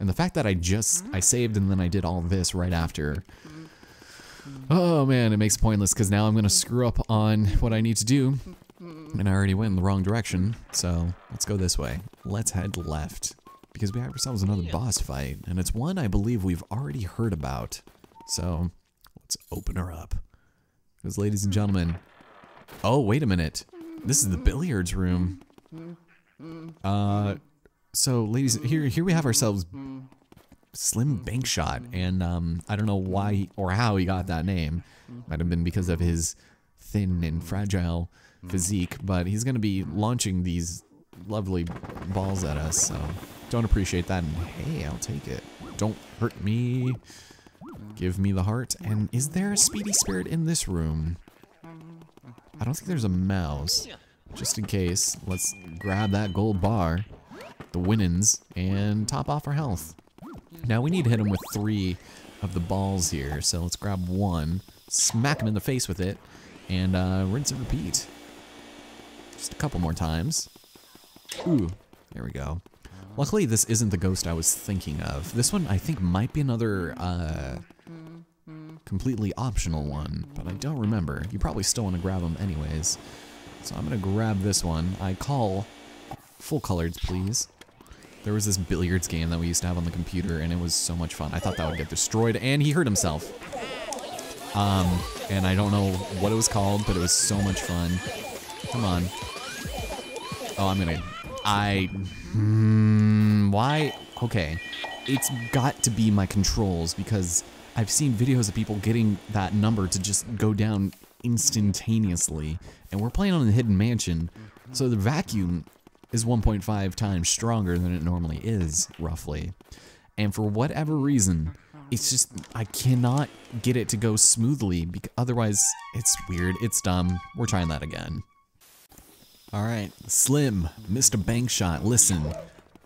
And the fact that I just, I ah. saved and then I did all this right after. Mm-hmm. Oh man, it makes pointless because now I'm gonna screw up on what I need to do. Mm-hmm. And I already went in the wrong direction. So let's go this way. Let's head left. Because we have ourselves another boss fight. And it's one I believe we've already heard about. So let's open her up. Because ladies and gentlemen. Oh, wait a minute. This is the mm-hmm. billiards room. Uh, so ladies, here here we have ourselves Slim Bankshot, and um, I don't know why or how he got that name. Might have been because of his thin and fragile physique, but he's going to be launching these lovely balls at us, so don't appreciate that. And hey, I'll take it. Don't hurt me. Give me the heart. And is there a speedy spirit in this room? I don't think there's a mouse. Just in case, let's grab that gold bar, the winnings, and top off our health. Now we need to hit him with three of the balls here, so let's grab one, smack him in the face with it, and uh, rinse and repeat. Just a couple more times. Ooh, there we go. Luckily, this isn't the ghost I was thinking of. This one, I think, might be another, uh, completely optional one, but I don't remember. You probably still want to grab them anyways. So I'm going to grab this one. I call full colors, please. There was this billiards game that we used to have on the computer, and it was so much fun. I thought that would get destroyed, and he hurt himself. Um, and I don't know what it was called, but it was so much fun. Come on. Oh, I'm gonna... I... Hmm, why? Okay. It's got to be my controls, because I've seen videos of people getting that number to just go down instantaneously. And we're playing on the Hidden Mansion, so the vacuum is 1.5 times stronger than it normally is, roughly. And for whatever reason, it's just, I cannot get it to go smoothly, because otherwise it's weird, it's dumb. We're trying that again. Alright, Slim, Mr. Bankshot, listen.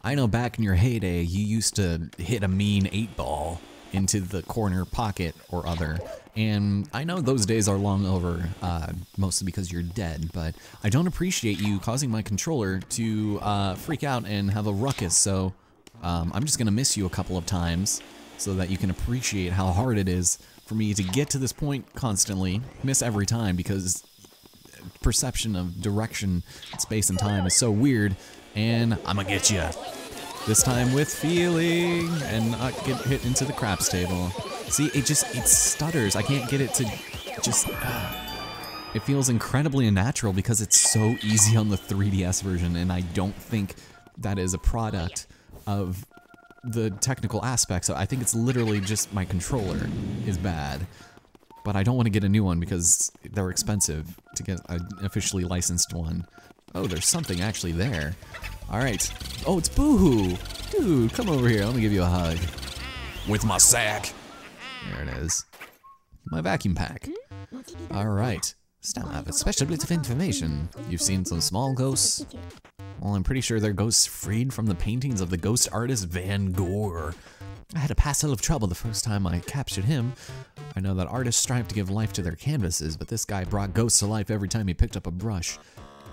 I know back in your heyday, you used to hit a mean 8 ball into the corner pocket or other. And I know those days are long over, uh, mostly because you're dead, but I don't appreciate you causing my controller to uh, freak out and have a ruckus, so um, I'm just gonna miss you a couple of times so that you can appreciate how hard it is for me to get to this point constantly, miss every time because perception of direction, space, and time is so weird, and I'm gonna get you. This time with feeling and not get hit into the craps table. See, it just, it stutters. I can't get it to just, uh, it feels incredibly unnatural because it's so easy on the 3DS version and I don't think that is a product of the technical aspects. I think it's literally just my controller is bad. But I don't want to get a new one because they're expensive to get an officially licensed one. Oh, there's something actually there. All right. Oh, it's Boohoo. Dude, come over here. Let me give you a hug. With my sack. There it is. My vacuum pack. All right. Still have a special bit of information. You've seen some small ghosts? Well, I'm pretty sure they're ghosts freed from the paintings of the ghost artist Van Gore. I had a passel of trouble the first time I captured him. I know that artists strive to give life to their canvases, but this guy brought ghosts to life every time he picked up a brush.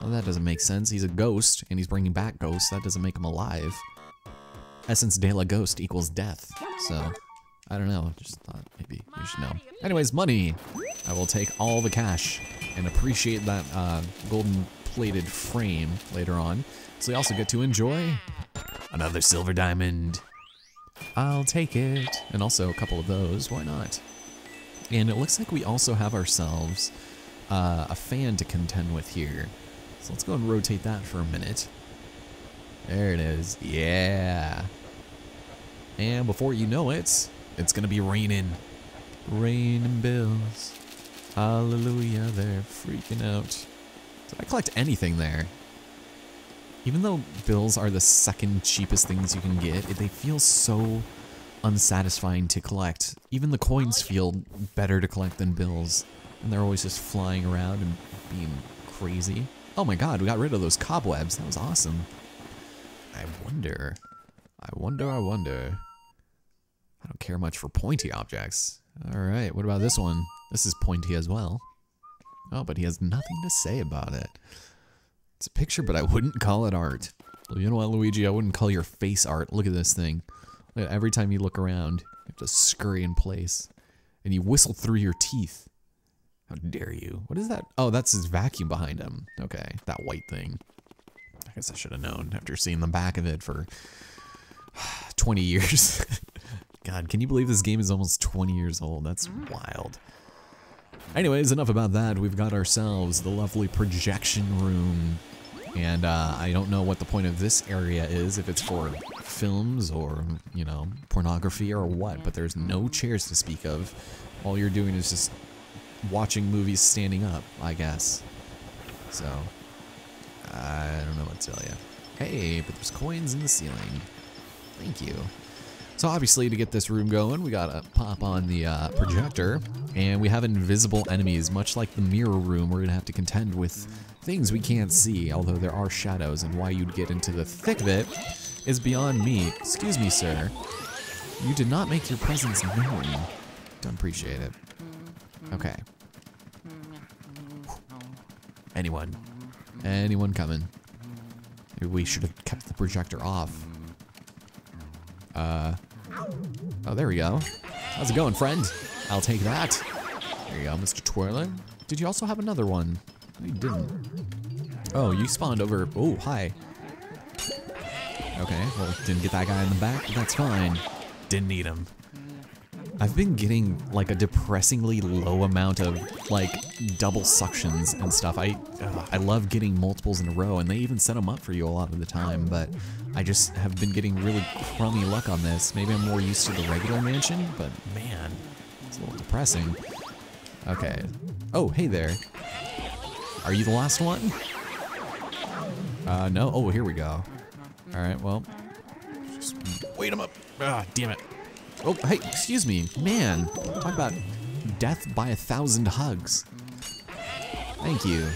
Well, that doesn't make sense. He's a ghost, and he's bringing back ghosts. That doesn't make him alive. Essence de la ghost equals death. So, I don't know. Just thought maybe you should know. Anyways, money. I will take all the cash and appreciate that uh, golden plated frame later on. So we also get to enjoy another silver diamond. I'll take it. And also a couple of those. Why not? And it looks like we also have ourselves uh, a fan to contend with here. So let's go and rotate that for a minute. There it is. Yeah. And before you know it, it's to be raining. Raining bills. Hallelujah, they're freaking out. Did I collect anything there? Even though bills are the second cheapest things you can get, they feel so unsatisfying to collect. Even the coins feel better to collect than bills. And they're always just flying around and being crazy. Oh my god, we got rid of those cobwebs. That was awesome. I wonder. I wonder, I wonder. I don't care much for pointy objects. Alright, what about this one? This is pointy as well. Oh, but he has nothing to say about it. It's a picture, but I wouldn't call it art. You know what, Luigi? I wouldn't call your face art. Look at this thing. Every time you look around, you have to scurry in place. And you whistle through your teeth. How dare you? What is that? Oh, that's his vacuum behind him. Okay, that white thing. I guess I should have known after seeing the back of it for 20 years. God, can you believe this game is almost 20 years old? That's wild. Anyways, enough about that. We've got ourselves the lovely projection room. And uh, I don't know what the point of this area is, if it's for films or, you know, pornography or what, but there's no chairs to speak of. All you're doing is just watching movies standing up, I guess. So, I don't know what to tell you. Hey, but there's coins in the ceiling. Thank you. So obviously to get this room going, we gotta pop on the uh, projector, and we have invisible enemies, much like the mirror room, we're gonna have to contend with things we can't see, although there are shadows, and why you'd get into the thick of it is beyond me. Excuse me, sir. You did not make your presence known. Don't appreciate it. Okay. Anyone? Anyone coming? Maybe we should have kept the projector off. Uh, oh, there we go. How's it going, friend? I'll take that. There you go, Mr. Twirler. Did you also have another one? No, you didn't. Oh, you spawned over. Oh, hi. Okay, well, didn't get that guy in the back, but that's fine. Didn't need him. I've been getting like a depressingly low amount of like double suctions and stuff. I uh, I love getting multiples in a row, and they even set them up for you a lot of the time. But I just have been getting really crummy luck on this. Maybe I'm more used to the regular mansion, but man, it's a little depressing. Okay. Oh, hey there. Are you the last one? Uh, no. Oh, here we go. All right. Well, just wait him up. Ah, damn it. Oh, hey, excuse me. Man, talk about death by a thousand hugs. Thank you.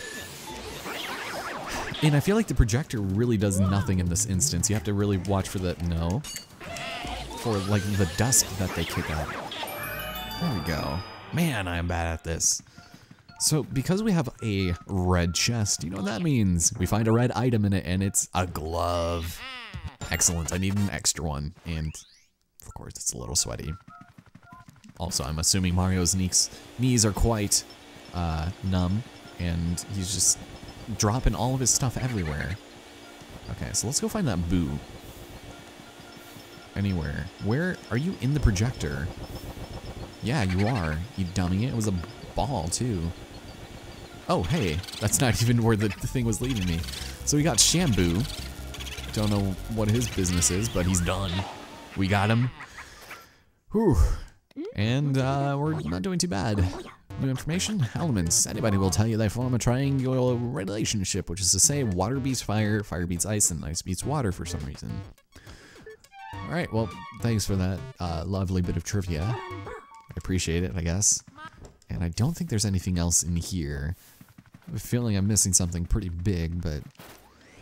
And I feel like the projector really does nothing in this instance. You have to really watch for the, no, for like the dust that they kick up. There we go. Man, I am bad at this. So because we have a red chest, you know what that means? We find a red item in it and it's a glove. Excellent, I need an extra one. And of course, it's a little sweaty. Also, I'm assuming Mario's knees, knees are quite uh, numb, and he's just dropping all of his stuff everywhere. Okay, so let's go find that boo. Anywhere. Where are you in the projector? Yeah, you are, you dummy. It was a ball, too. Oh, hey, that's not even where the, the thing was leading me. So we got ShamBoo. Don't know what his business is, but he's done. We got him. Whew. And uh, we're not doing too bad. New information? Elements. Anybody will tell you they form a triangular relationship, which is to say water beats fire, fire beats ice, and ice beats water for some reason. Alright, well, thanks for that uh, lovely bit of trivia. I appreciate it, I guess. And I don't think there's anything else in here. I have a feeling I'm missing something pretty big, but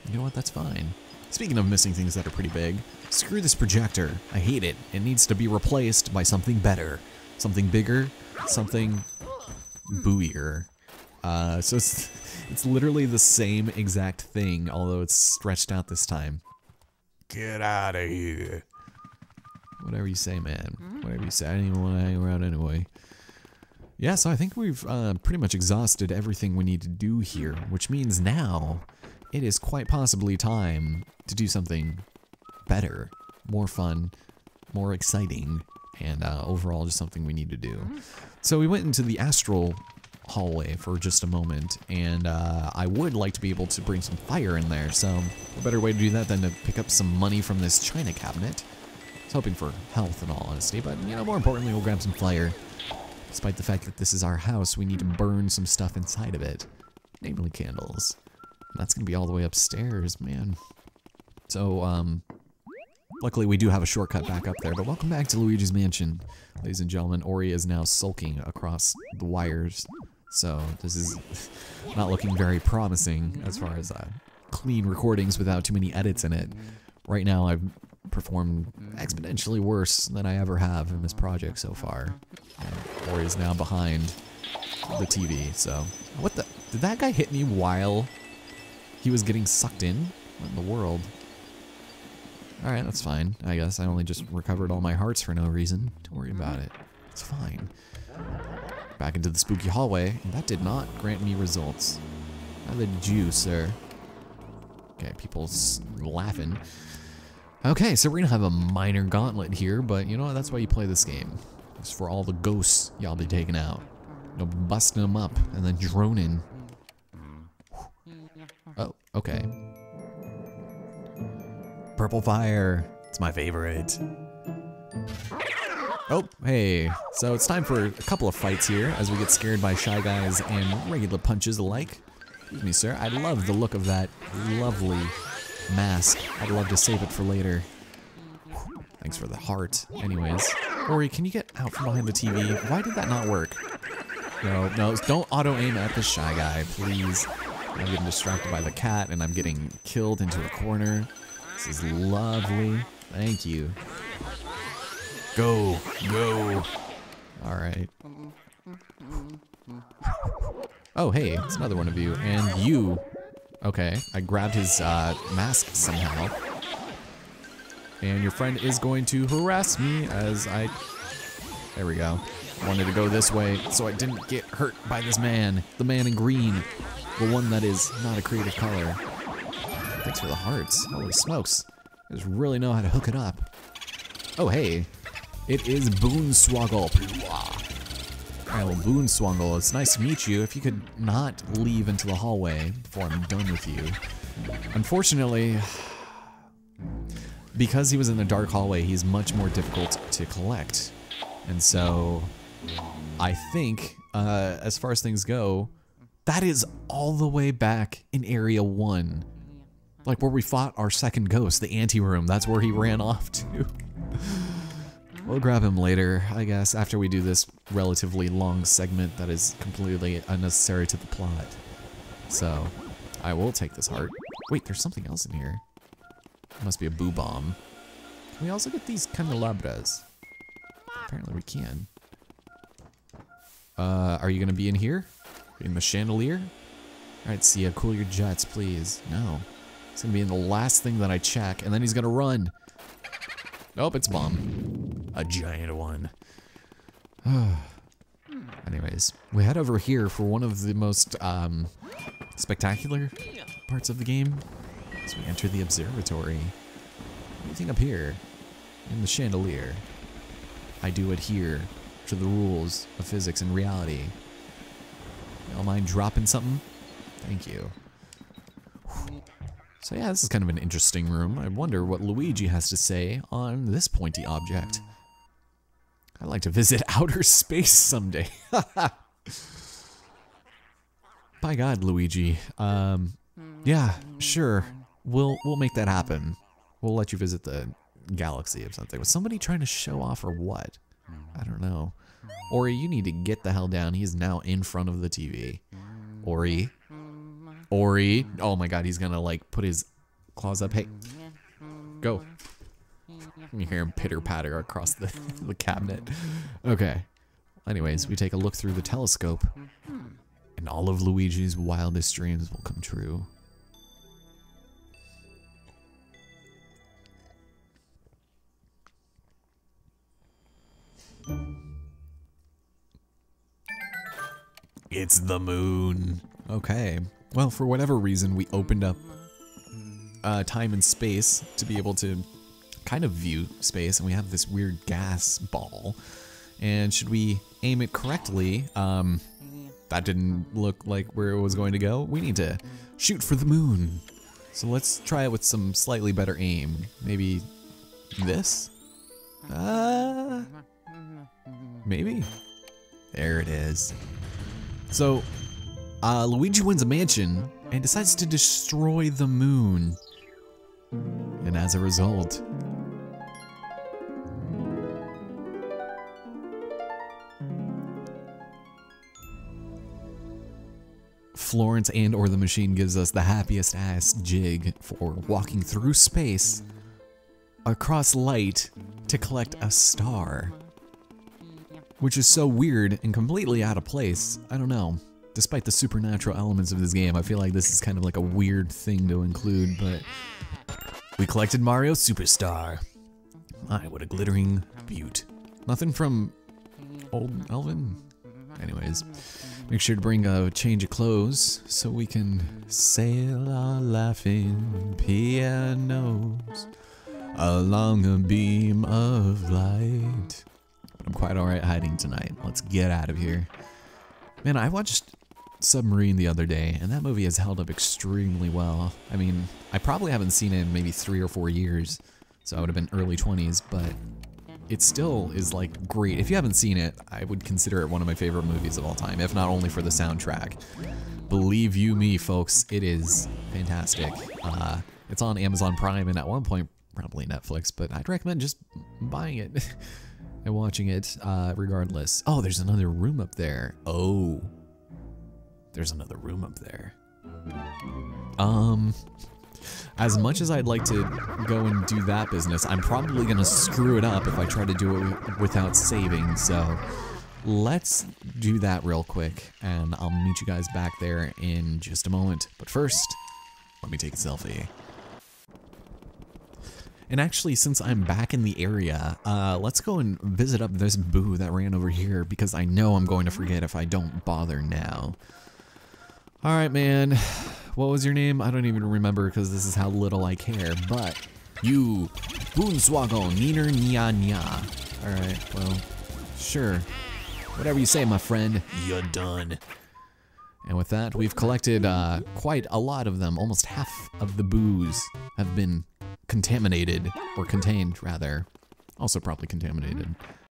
you know what, that's fine. Speaking of missing things that are pretty big, screw this projector. I hate it. It needs to be replaced by something better. Something bigger, something buoyer. Uh, so it's, it's literally the same exact thing, although it's stretched out this time. Get out of here. Whatever you say, man. Whatever you say. I didn't even want to hang around anyway. Yeah, so I think we've uh, pretty much exhausted everything we need to do here, which means now it is quite possibly time to do something better, more fun, more exciting, and uh, overall just something we need to do. So we went into the astral hallway for just a moment, and uh, I would like to be able to bring some fire in there, so a better way to do that than to pick up some money from this china cabinet. I was hoping for health in all honesty, but you know, more importantly, we'll grab some fire. Despite the fact that this is our house, we need to burn some stuff inside of it, namely candles. That's gonna be all the way upstairs, man. So, um, luckily we do have a shortcut back up there, but welcome back to Luigi's Mansion. Ladies and gentlemen, Ori is now sulking across the wires, so this is not looking very promising as far as uh, clean recordings without too many edits in it. Right now I've performed exponentially worse than I ever have in this project so far. And Ori is now behind the TV, so... What the... Did that guy hit me while he was getting sucked in? What in the world? Alright, that's fine. I guess I only just recovered all my hearts for no reason. Don't worry about mm-hmm. it. It's fine. Back into the spooky hallway, and that did not grant me results. Neither did you, sir. Okay, people laughing. Okay, so we're gonna have a minor gauntlet here, but you know what? That's why you play this game. It's for all the ghosts y'all be taking out. You know, busting them up and then droning. Mm-hmm. Oh, okay. Purple fire. It's my favorite. Oh, hey. So it's time for a couple of fights here as we get scared by Shy Guys and regular punches alike. Excuse me, sir. I love the look of that lovely mask. I'd love to save it for later. Thanks for the heart. Anyways. Ori, can you get out from behind the TV? Why did that not work? No, no, don't auto-aim at the Shy Guy, please. I'm getting distracted by the cat and I'm getting killed into a corner. This is lovely. Thank you. Go, go. All right. Oh, hey, it's another one of you. And you. Okay, I grabbed his uh, mask somehow. And your friend is going to harass me as I... There we go. Wanted to go this way so I didn't get hurt by this man. The man in green. The one that is not a creative color. Thanks for the hearts. Holy smokes. You just really know how to hook it up. Oh, hey. It is Boonswoggle. Alright, well, Boonswoggle, it's nice to meet you. If you could not leave into the hallway before I'm done with you. Unfortunately, because he was in the dark hallway, he's much more difficult to collect. And so, I think, uh, as far as things go, that is all the way back in Area 1. Like where we fought our second ghost, the anteroom. That's where he ran off to. we'll grab him later, I guess, after we do this relatively long segment that is completely unnecessary to the plot. So, I will take this heart. Wait, there's something else in here. Must be a boo bomb. Can we also get these candelabras? Apparently we can. Uh, are you gonna be in here? In the chandelier? Alright, Sia, cool your jets, please. No. It's gonna be in the last thing that I check, and then he's gonna run. Nope, it's bomb. A giant one. Anyways, we head over here for one of the most um, spectacular parts of the game. As we enter the observatory. You think up here? In the chandelier. I do adhere to the rules of physics and reality. Y'all mind dropping something? Thank you. So yeah, this is kind of an interesting room. I wonder what Luigi has to say on this pointy object. I'd like to visit outer space someday. By God, Luigi. Um, yeah, sure. We'll we'll make that happen. We'll let you visit the galaxy or something. Was somebody trying to show off or what? I don't know. Ori, you need to get the hell down. He's now in front of the TV. Ori. Ori. Oh my god, he's gonna like put his claws up. Hey, go. You hear him pitter patter across the, the cabinet. Okay. Anyways, we take a look through the telescope, and all of Luigi's wildest dreams will come true. It's the moon. Okay. Well, for whatever reason, we opened up uh, time and space to be able to kind of view space, and we have this weird gas ball. And should we aim it correctly, um, that didn't look like where it was going to go. We need to shoot for the moon. So let's try it with some slightly better aim. Maybe this? Uh, maybe? There it is. So, uh, Luigi wins a mansion and decides to destroy the moon. And as a result, Florence and or the machine gives us the happiest ass jig for walking through space across light to collect a star. Which is so weird and completely out of place. I don't know. Despite the supernatural elements of this game, I feel like this is kind of like a weird thing to include, but We collected Mario Superstar. My, what a glittering butte. Nothing from Old Elvin? Anyways, make sure to bring a change of clothes so we can sail our laughing pianos along a beam of light. But I'm quite alright hiding tonight. Let's get out of here. Man, I watched Submarine the other day, and that movie has held up extremely well. I mean, I probably haven't seen it in maybe three or four years, so I would have been early 20s, but it still is like great. If you haven't seen it, I would consider it one of my favorite movies of all time, if not only for the soundtrack. Believe you me, folks, it is fantastic. Uh, it's on Amazon Prime, and at one point, probably Netflix, but I'd recommend just buying it and watching it uh, regardless. Oh, there's another room up there. Oh. There's another room up there. Um, as much as I'd like to go and do that business, I'm probably gonna screw it up if I try to do it without saving, so let's do that real quick, and I'll meet you guys back there in just a moment. But first, let me take a selfie. And actually, since I'm back in the area, uh, let's go and visit up this boo that ran over here, because I know I'm going to forget if I don't bother now. Alright, man. What was your name? I don't even remember because this is how little I care, but you, Boonswago, Neener Nya Nya. Alright, well, sure. Whatever you say, my friend, you're done. And with that, we've collected uh, quite a lot of them. Almost half of the boos have been contaminated, or contained, rather. Also probably contaminated.